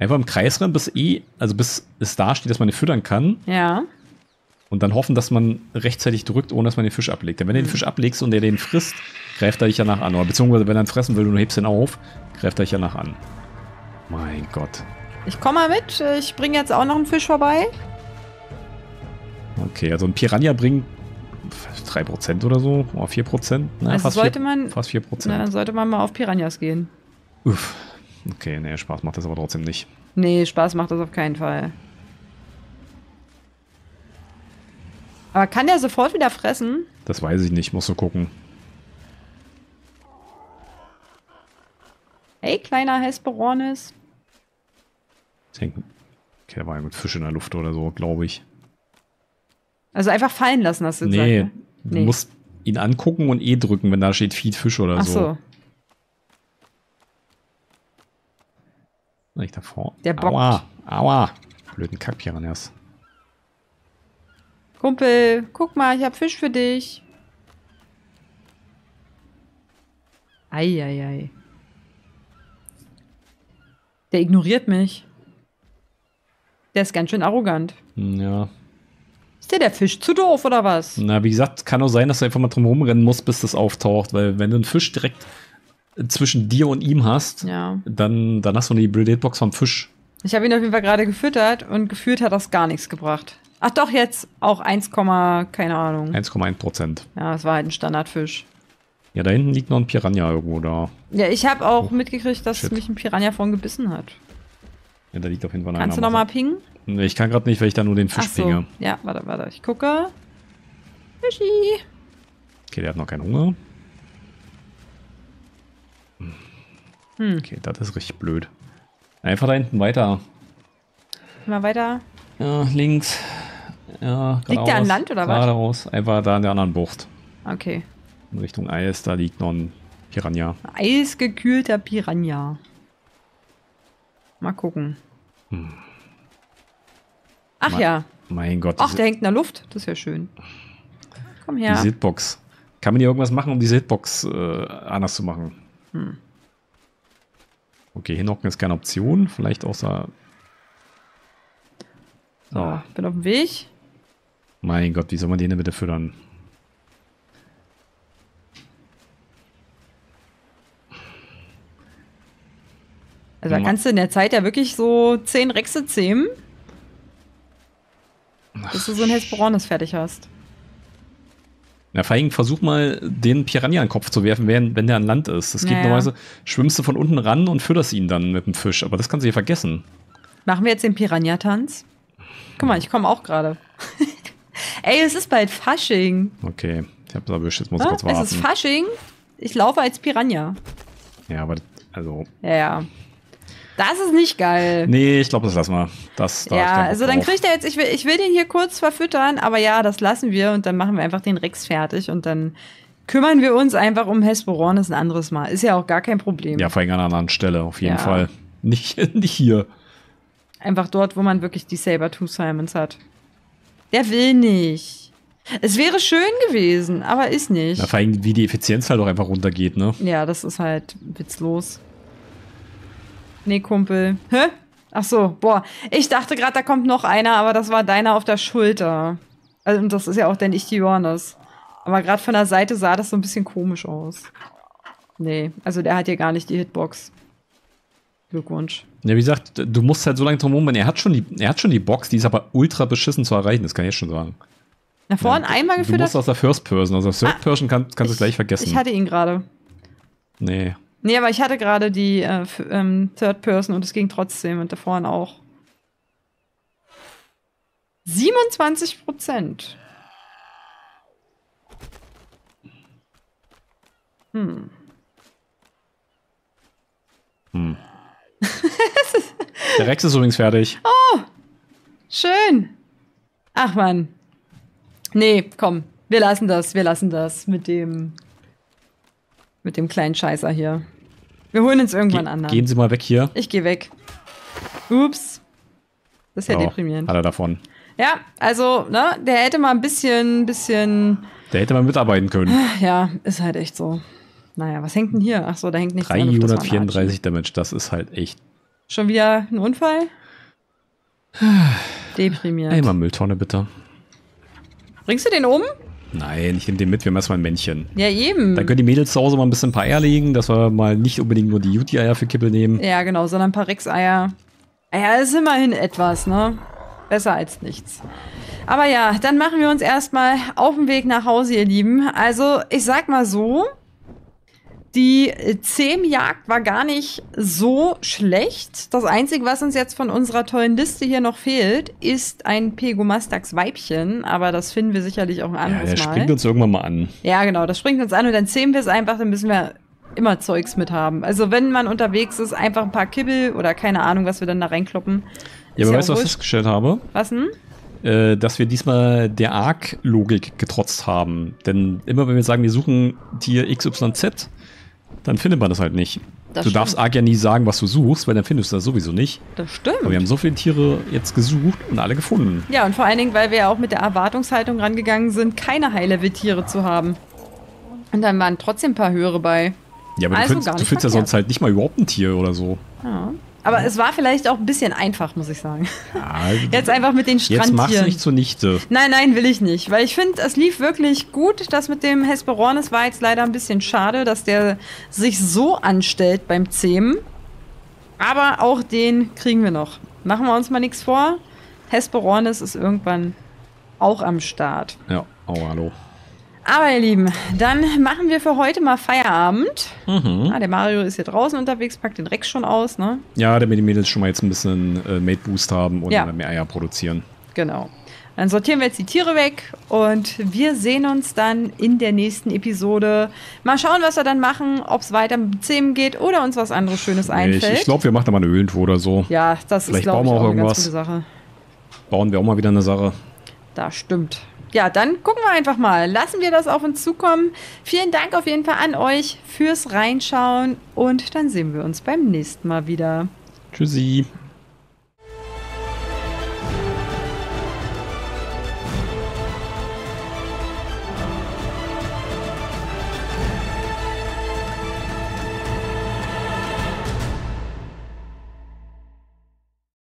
Einfach im Kreis rennen, bis E, also bis es da steht, dass man ihn füttern kann. Ja. Und dann hoffen, dass man rechtzeitig drückt, ohne dass man den Fisch ablegt. Denn wenn du den Fisch ablegst und der den frisst, greift er dich danach an. Oder beziehungsweise wenn er ihn fressen will und du hebst ihn auf, greift er dich danach an. Mein Gott. Ich komme mal mit. Ich bringe jetzt auch noch einen Fisch vorbei. Okay, also ein Piranha bringt 3% oder so, oder 4%. Na, Also fast sollte 4, man- Fast 4%. Na, dann sollte man mal auf Piranhas gehen. Uff. Okay, nee, Spaß macht das aber trotzdem nicht. Nee, Spaß macht das auf keinen Fall. Aber kann der sofort wieder fressen? Das weiß ich nicht, musst du gucken. Hey, kleiner denke, okay, da war ja mit Fisch in der Luft oder so, glaube ich. Also einfach fallen lassen, hast du gesagt. Nee, ne? du Nee. musst ihn angucken und E drücken, wenn da steht Feed Fisch oder Ach so. so. Nicht davor. Der bockt. Aua, aua. Blöden Kackpiranhas. Kumpel, guck mal, ich hab Fisch für dich. Eieiei. Der ignoriert mich. Der ist ganz schön arrogant. Hm, Ja. Ist dir der Fisch zu doof oder was? Na, wie gesagt, kann auch sein, dass du einfach mal drum rumrennen musst, bis das auftaucht. Weil wenn du einen Fisch direkt zwischen dir und ihm hast, Ja. dann, dann hast du die Brilletbox vom Fisch. Ich habe ihn auf jeden Fall gerade gefüttert und gefühlt hat das gar nichts gebracht. Ach doch, jetzt auch 1, keine Ahnung. 1,1 Prozent. Ja, es war halt ein Standardfisch. Ja, da hinten liegt noch ein Piranha irgendwo da. Ja, ich habe auch mitgekriegt, dass Oh, Shit. mich ein Piranha vorhin gebissen hat. Ja, da liegt auf jeden Fall einer. Kannst du noch mal pingen? Nee, ich kann gerade nicht, weil ich da nur den Fisch Ach so. pinge. Ja, warte, warte. Ich gucke. Fischi. Okay, der hat noch keinen Hunger. Hm. Okay, das ist richtig blöd. Einfach da hinten weiter. Mal weiter. Ja, links. Ja, Liegt der an Land oder was? Geradeaus. Einfach da in der anderen Bucht. Okay. In Richtung Eis, da liegt noch ein Piranha. Eisgekühlter Piranha. Mal gucken. Ach Ma- ja. Mein Gott, Ach, der hängt in der Luft. Das ist ja schön. Komm her. diese Hitbox. Kann man hier irgendwas machen, um diese Hitbox äh, anders zu machen? Hm. Okay, hinhocken ist keine Option. Vielleicht außer. So, bin auf dem Weg. Mein Gott, wie soll man den denn bitte füttern? Also da Ma- kannst du in der Zeit ja wirklich so zehn Rechse zähmen. Bis du so ein Hesperornis fertig hast. Na, vor allem versuch mal, den Piranha in den Kopf zu werfen, wenn, wenn der an Land ist. Das geht Ja, ja. normalerweise, schwimmst du von unten ran und fütterst ihn dann mit dem Fisch. Aber das kannst du hier vergessen. Machen wir jetzt den Piranha-Tanz? Guck mal, ich komme auch gerade. Ey, es ist bald Fasching. Okay. Ich hab's erwischt, jetzt muss ich Ah, kurz es ist warten. Fasching. Ich laufe als Piranha. Ja, aber also. Ja, ja. Das ist nicht geil. Nee, ich glaube, das lassen wir. Das, da ja, also dann kriegt er jetzt, ich will, ich will den hier kurz verfüttern, aber ja, das lassen wir und dann machen wir einfach den Rex fertig und dann kümmern wir uns einfach um Hesperornis ein anderes Mal. Ist ja auch gar kein Problem. Ja, vor allem an einer anderen Stelle, auf jeden Ja. Fall. Nicht, nicht hier. Einfach dort, wo man wirklich die Saber-Tooth Simons hat. Der will nicht. Es wäre schön gewesen, aber ist nicht. Ja, vor allem, wie die Effizienz halt auch einfach runtergeht, ne? Ja, das ist halt witzlos. Nee, Kumpel. Hä? Ach so, boah. Ich dachte gerade, da kommt noch einer, aber das war deiner auf der Schulter. Also, und das ist ja auch der Ichthyornis. Aber gerade von der Seite sah das so ein bisschen komisch aus. Nee, also der hat hier gar nicht die Hitbox. Glückwunsch. Ja, wie gesagt, du musst halt so lange drum rumrennen. Er hat schon die, er hat schon die Box, die ist aber ultra beschissen zu erreichen, das kann ich jetzt schon sagen. Nach vorne Ja, einmal Du gefüttert. musst aus der First Person, also Third Person kann, kannst du gleich vergessen. Ich hatte ihn gerade. nee. Nee, aber ich hatte gerade die äh, ähm, Third Person und es ging trotzdem und da vorne auch. 27 Prozent. Hm. Der Rex ist übrigens fertig. Schön. Ach man. Nee, komm. Wir lassen das. Wir lassen das mit dem mit dem kleinen Scheißer hier. Wir holen uns irgendwann Ge anderen. gehen Sie mal weg hier. Ich gehe weg. Ups. Das ist ja Oh, deprimierend. Hat er davon. Ja, also, ne, der hätte mal ein bisschen, bisschen, Der hätte mal mitarbeiten können. ja, ist halt echt so. Naja, was hängt denn hier? Ach so, da hängt nichts in der Luft, das war ein Archie. 334 Damage, das ist halt echt. Schon wieder ein Unfall? Deprimierend. Einmal Mülltonne bitte. Bringst du den um? Nein, ich nehme den mit, wir haben erstmal ein Männchen. Ja, eben. Dann können die Mädels zu Hause mal ein bisschen ein paar Eier legen, dass wir mal nicht unbedingt nur die Juti-Eier für Kippel nehmen. Ja, genau, sondern ein paar Rex-Eier. Ja, ist immerhin etwas, ne? Besser als nichts. Aber ja, dann machen wir uns erstmal auf den Weg nach Hause, ihr Lieben. Also, ich sag mal so, die Zehmjagd war gar nicht so schlecht. Das Einzige, was uns jetzt von unserer tollen Liste hier noch fehlt, ist ein Pegomastax Weibchen. Aber das finden wir sicherlich auch ein Ja, anderes der Mal. springt uns irgendwann mal an. Ja, genau, das springt uns an und dann zähmen wir es einfach, dann müssen wir immer Zeugs mit haben. Also wenn man unterwegs ist, einfach ein paar Kibbel oder keine Ahnung, was wir dann da reinkloppen. Ja, aber weißt du, was ich festgestellt habe? Was denn? Äh, dass wir diesmal der Arc-Logik getrotzt haben. Denn immer wenn wir sagen, wir suchen Tier XYZ, dann findet man das halt nicht. Das du darfst stimmt. Arc ja nie sagen, was du suchst, weil dann findest du das sowieso nicht. Das stimmt. Aber wir haben so viele Tiere jetzt gesucht und alle gefunden. Ja, und vor allen Dingen, weil wir ja auch mit der Erwartungshaltung rangegangen sind, keine High-Level-Tiere zu haben. Und dann waren trotzdem ein paar höhere bei. Ja, aber Also du findest, du findest ja sonst halt nicht mal überhaupt ein Tier oder so. Ja. Aber es war vielleicht auch ein bisschen einfach, muss ich sagen. Ja, Jetzt einfach mit den jetzt mach's Strandtieren. nicht zunichte. Nein, nein, will ich nicht. Weil ich finde, es lief wirklich gut. Das mit dem Hesperornis war jetzt leider ein bisschen schade, dass der sich so anstellt beim Zähmen. Aber auch den kriegen wir noch. Machen wir uns mal nichts vor. Hesperornis ist irgendwann auch am Start. Ja, oh, hallo. Aber ihr Lieben, dann machen wir für heute mal Feierabend. Mhm. Ah, der Mario ist hier draußen unterwegs, packt den Rex schon aus, ne? Ja, damit die Mädels schon mal jetzt ein bisschen äh, Mate Boost haben und Ja. mehr Eier produzieren. Genau. Dann sortieren wir jetzt die Tiere weg und wir sehen uns dann in der nächsten Episode. Mal schauen, was wir dann machen, ob es weiter mit Zähmen geht oder uns was anderes Schönes Nee, einfällt. ich ich glaube, wir machen da mal eine Höhlentour oder so. ja, das ist, Vielleicht glaube bauen ich, auch auch eine ganz gute Sache. Bauen wir auch mal wieder eine Sache. Das stimmt. Ja, dann gucken wir einfach mal. Lassen wir das auf uns zukommen. Vielen Dank auf jeden Fall an euch fürs Reinschauen und dann sehen wir uns beim nächsten Mal wieder. Tschüssi.